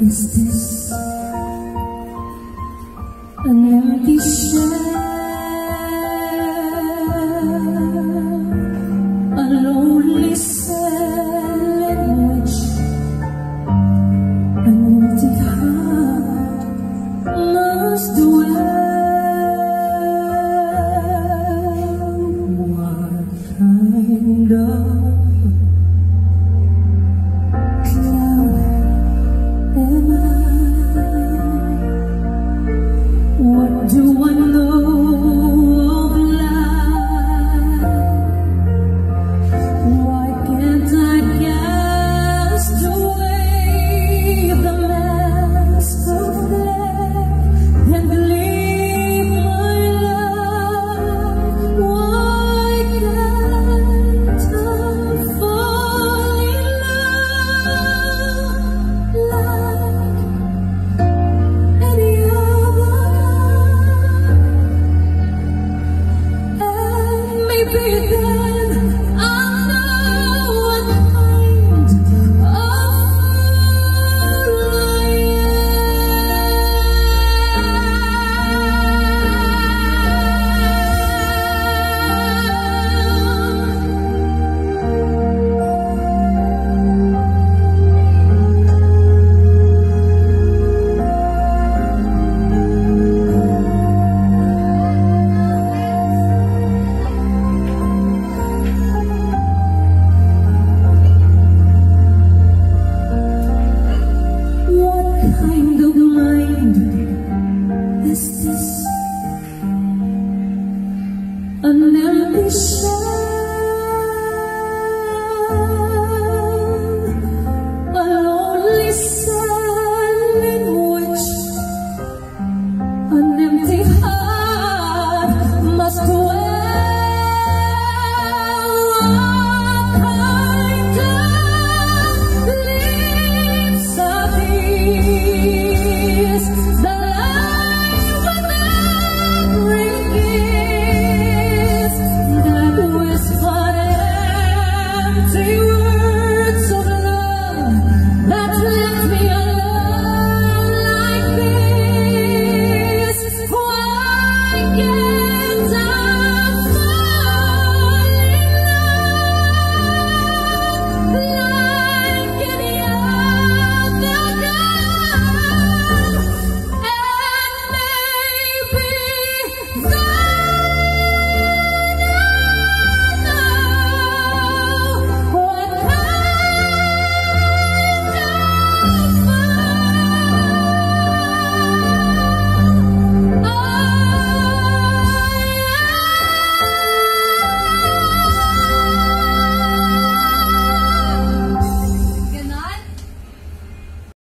Is this an empty shell? A lonely cell in which an empty heart must dwell? What kind of to one kind of mind. This